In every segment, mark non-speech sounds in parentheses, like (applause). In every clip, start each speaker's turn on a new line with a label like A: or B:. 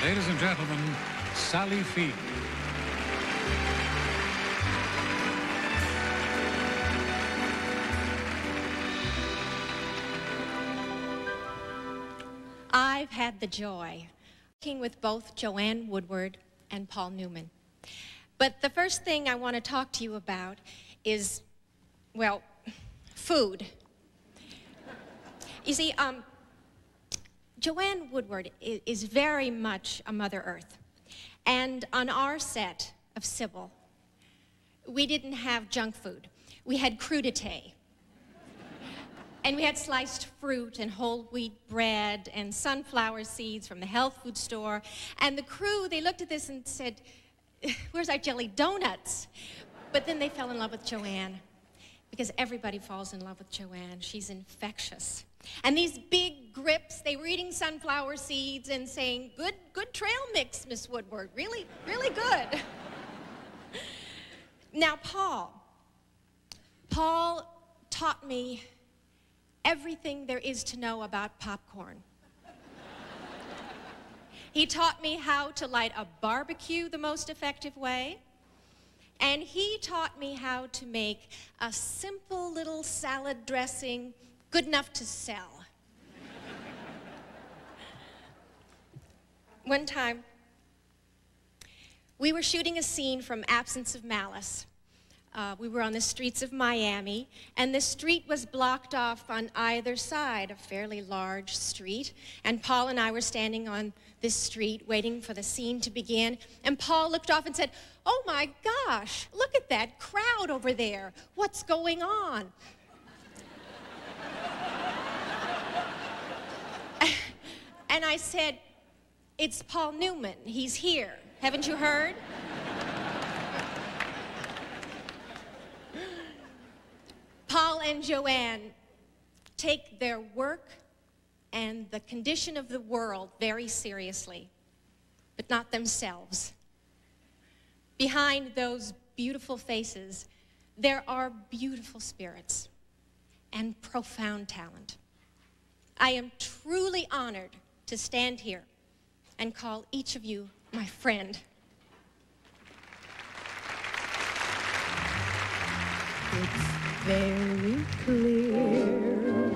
A: Ladies and gentlemen, Sally Field.
B: I've had the joy working with both Joanne Woodward and Paul Newman. But the first thing I want to talk to you about is, well, food. You see, um, Joanne Woodward is, very much a Mother Earth. And on our set of Sybil, we didn't have junk food. We had crudité. And we had sliced fruit and whole wheat bread and sunflower seeds from the health food store. And the crew, they looked at this and said, (laughs) Where's our jelly donuts? But then they fell in love with Joanne because everybody falls in love with Joanne. She's infectious. And these big grips, they were eating sunflower seeds and saying, Good, good trail mix, Miss Woodward. Really, really good. (laughs) now, Paul. Paul taught me everything there is to know about popcorn. he taught me how to light a barbecue the most effective way. And he taught me how to make a simple little salad dressing good enough to sell. One time, we were shooting a scene from Absence of Malice. Uh, we were on the streets of Miami, and the street was blocked off on either side, a fairly large street. And Paul and I were standing on this street waiting for the scene to begin. And Paul looked off and said, Oh my gosh, look at that crowd over there. What's going on? (laughs) and I said, It's Paul Newman. He's here. Haven't you heard? (laughs) Paul and Joanne take their work and the condition of the world very seriously, but not themselves. Behind those beautiful faces, there are beautiful spirits and profound talent. I am truly honored to stand here and call each of you my friend.
C: It's very clear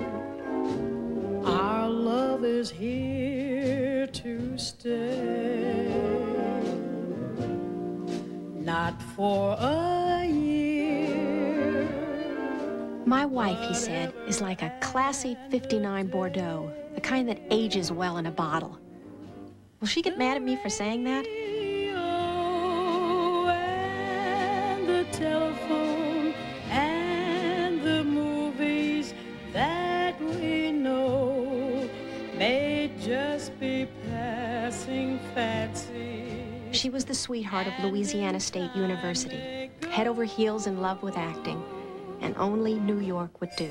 C: our love is here to stay, not for a
D: My wife, he said, is like a classy 59 Bordeaux, the kind that ages well in a bottle. Will she get mad at me for saying that?
C: Radio and the telephone and the movies that we know may just be passing fancy.
D: She was the sweetheart of Louisiana State University, head over heels in love with acting, and only New York would do.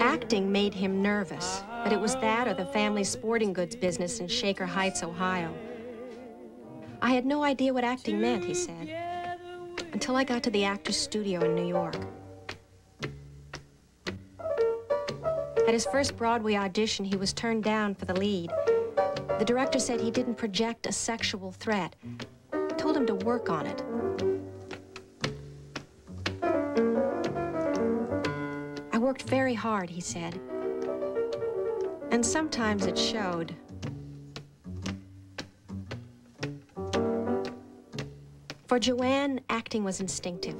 D: Acting made him nervous, but it was that or the family sporting goods business in Shaker Heights, Ohio. I had no idea what acting meant, he said, until I got to the Actors Studio in New York. At his first Broadway audition, he was turned down for the lead. The director said he didn't project a sexual threat, told him to work on it. I worked very hard, he said. And sometimes it showed. For Joanne, acting was instinctive.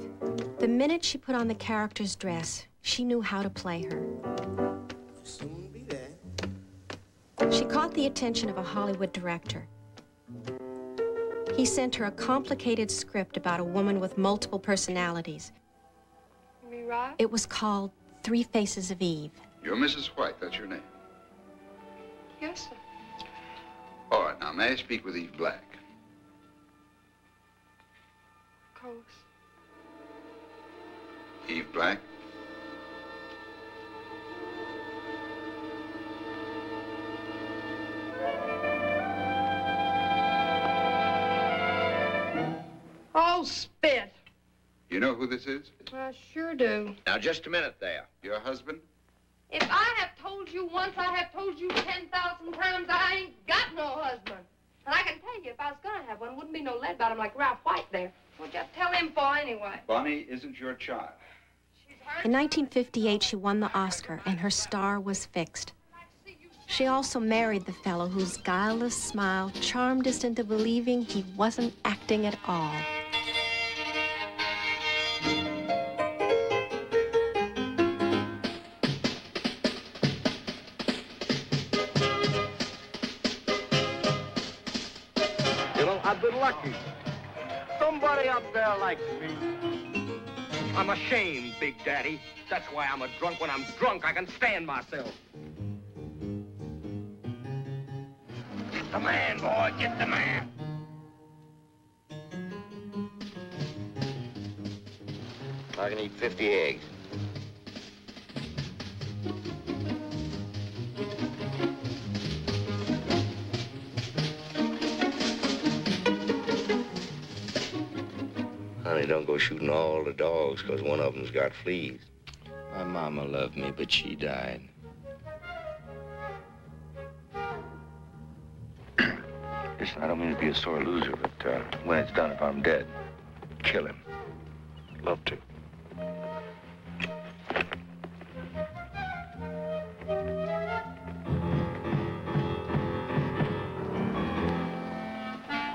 D: The minute she put on the character's dress, she knew how to play her.
E: Soon be there.
D: She caught the attention of a Hollywood director. He sent her a complicated script about a woman with multiple personalities.
F: Me?
D: It was called Three Faces of Eve.
G: You're Mrs. White, that's your name.
F: Yes, sir.
G: All right, now, may I speak with Eve Black?
F: Of course.
G: Eve Black?
F: Spit.
G: You know who this is?
F: I sure do.
H: Now, just a minute there.
G: Your husband?
F: If I have told you you once, I have told you 10,000 times I ain't got no husband. And I can tell you, if I was gonna have one, wouldn't be no lead bottom like Ralph White there. What'd you tell him for anyway?
G: Bonnie isn't your child.
B: In 1958, she won the Oscar, and her star was fixed. She also married the fellow whose guileless smile charmed us into believing he wasn't acting at all.
H: I've been lucky. Somebody up there likes me. I'm ashamed, Big Daddy. That's why I'm a drunk. When I'm drunk, I can stand myself. Get the man, boy. Get the man. I can eat 50 eggs. Honey, don't go shooting all the dogs because one of them's got fleas.
I: My mama loved me, but she died. (clears throat)
H: Listen, I don't mean to be a sore loser, but uh, when it's done, if I'm dead, kill him. Love to.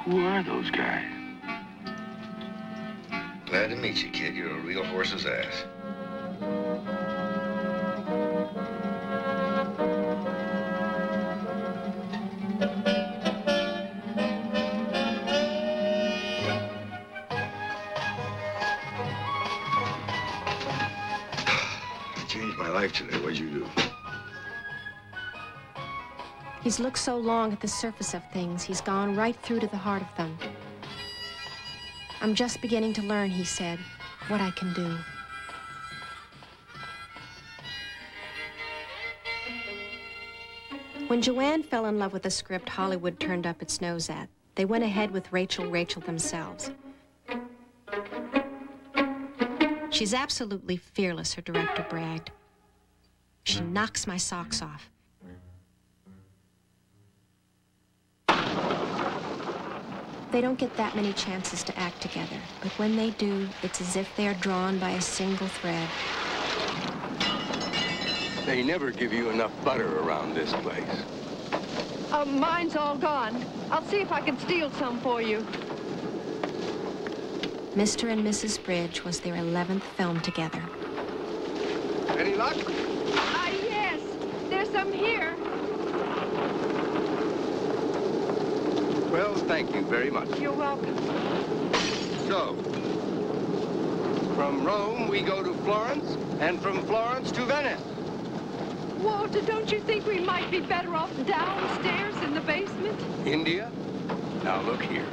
H: Who are those guys?
G: Glad to meet you, kid. You're a real horse's ass. (sighs) Today. What'd you do?
B: He's looked so long at the surface of things, he's gone right through to the heart of them. I'm just beginning to learn, he said, what I can do. When Joanne fell in love with the script Hollywood turned up its nose at, they went ahead with Rachel Rachel themselves. She's absolutely fearless, her director bragged. She knocks my socks off. They don't get that many chances to act together, but when they do, it's as if they are drawn by a single thread.
I: They never give you enough butter around this place.
F: Uh, mine's all gone. I'll see if I can steal some for you.
B: Mr. and Mrs. Bridge was their 11th film together.
H: Any luck?
F: Ah, yes. There's some here.
I: Well, thank you very much.
F: You're welcome.
I: So, from Rome, we go to Florence, and from Florence to Venice.
F: Walter, don't you think we might be better off downstairs in the basement?
I: India? Now, look here.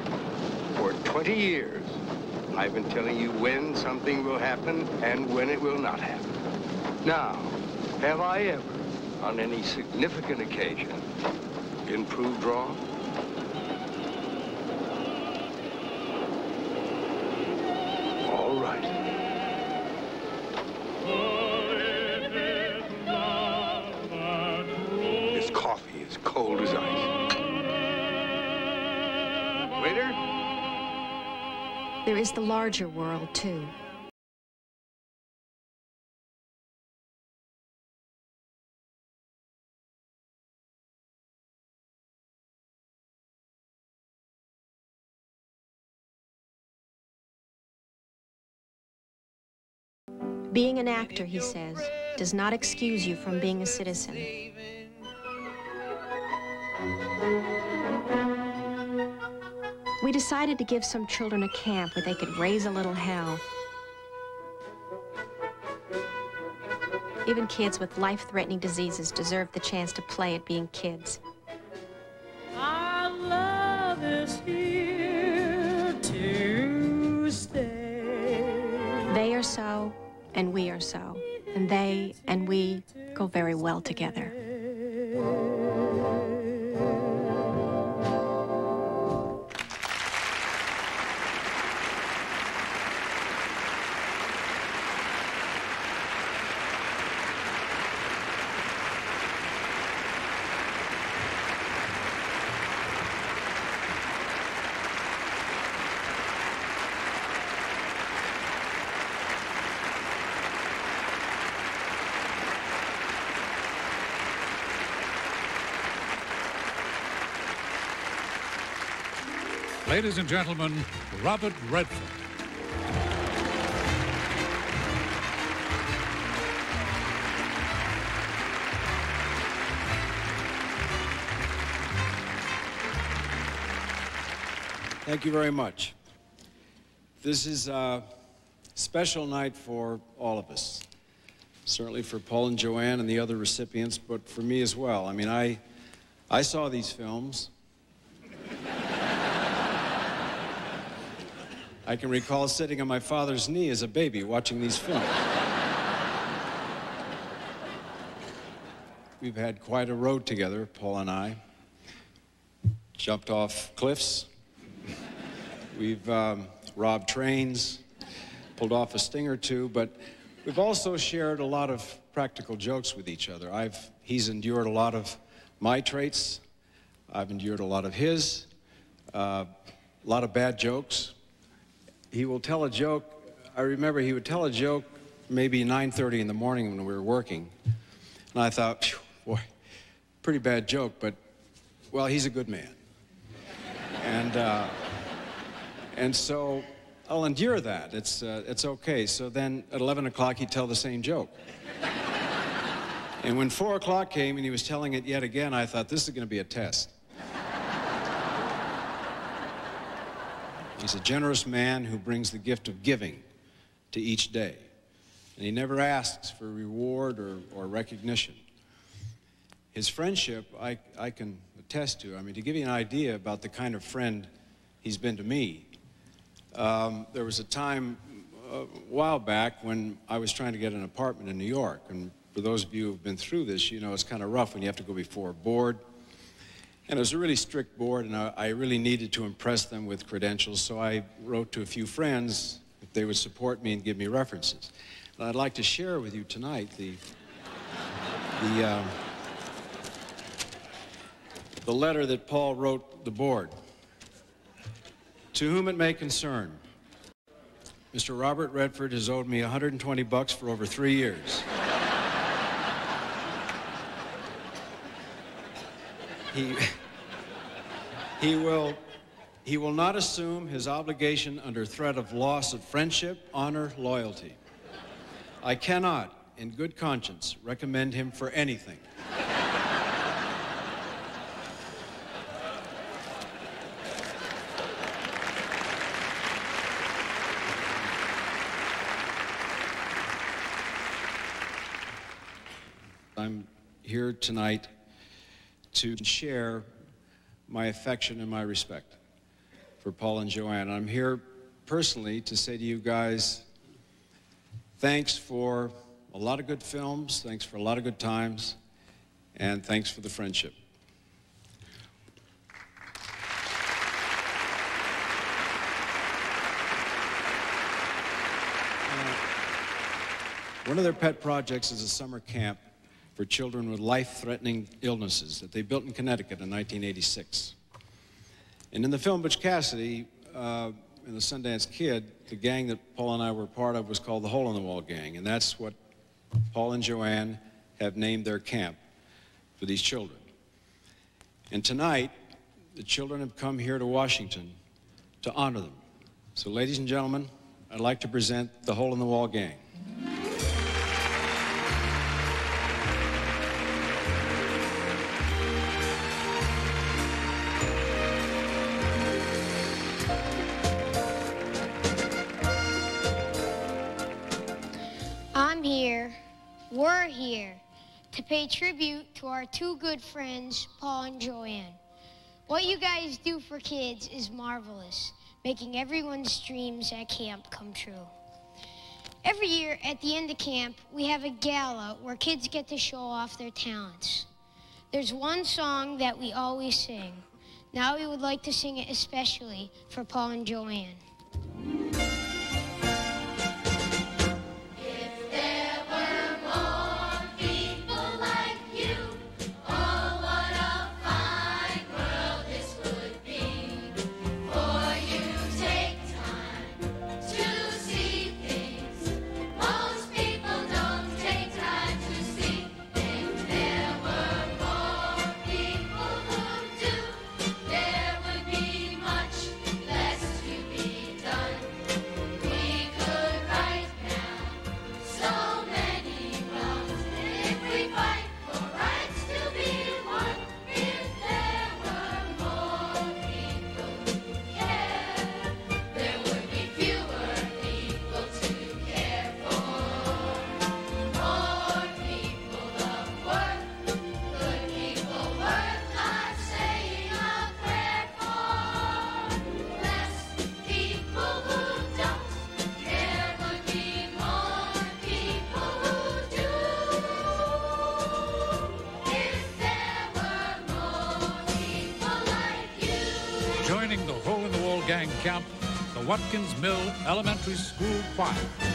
I: For 20 years, I've been telling you when something will happen and when it will not happen. Now, have I ever, on any significant occasion, been proved wrong? Right. This coffee is cold as ice. Waiter?
B: There is the larger world, too. Being an actor, he says, does not excuse you from being a citizen. We decided to give some children a camp where they could raise a little hell. Even kids with life-threatening diseases deserve the chance to play at being kids. And we are so. And they and we go very well together.
A: Ladies and gentlemen, Robert Redford.
J: Thank you very much. This is a special night for all of us. Certainly for Paul and Joanne and the other recipients, but for me as well. I mean, I, I saw these films. I can recall sitting on my father's knee as a baby watching these films. We've had quite a road together, Paul and I. Jumped off cliffs, We've um, robbed trains, pulled off a sting or two, but we've also shared a lot of practical jokes with each other. I've, he's endured a lot of my traits. I've endured a lot of his, uh, a lot of bad jokes. He will tell a joke. I remember he would tell a joke maybe 9.30 in the morning when we were working. And I thought, boy, pretty bad joke, but, well, he's a good man. And, uh, and so I'll endure that. It's, uh, it's okay. So then at 11 o'clock, he'd tell the same joke. and when 4 o'clock came and he was telling it yet again, I thought, this is going to be a test. He's a generous man who brings the gift of giving to each day. And he never asks for reward or, or recognition. His friendship, I, I can attest to. I mean, to give you an idea about the kind of friend he's been to me, um, there was a time a while back when I was trying to get an apartment in New York. And for those of you who've been through this, you know it's kind of rough when you have to go before a board. And it was a really strict board, and I, I really needed to impress them with credentials, so I wrote to a few friends if they would support me and give me references. And I'd like to share with you tonight the, the, um, the letter that Paul wrote the board. To whom it may concern, Mr. Robert Redford has owed me 120 bucks for over three years. he, he, will, he will not assume his obligation under threat of loss of friendship, honor, loyalty. I cannot, in good conscience, recommend him for anything. I'm here tonight to share my affection and my respect for Paul and Joanne. I'm here personally to say to you guys, thanks for a lot of good films, thanks for a lot of good times, and thanks for the friendship. Uh, one of their pet projects is a summer camp for children with life-threatening illnesses that they built in Connecticut in 1986. And in the film Butch Cassidy, uh, in the Sundance Kid, the gang that Paul and I were part of was called the Hole in the Wall Gang, and that's what Paul and Joanne have named their camp for these children. And tonight, the children have come here to Washington to honor them. So, ladies and gentlemen, I'd like to present the Hole in the Wall Gang.
K: Pay tribute to our two good friends, Paul and Joanne. What you guys do for kids is marvelous, making everyone's dreams at camp come true. Every year at the end of camp, we have a gala where kids get to show off their talents. There's one song that we always sing. Now we would like to sing it especially for Paul and Joanne.
A: Kemp, the Watkins Mill Elementary School Choir.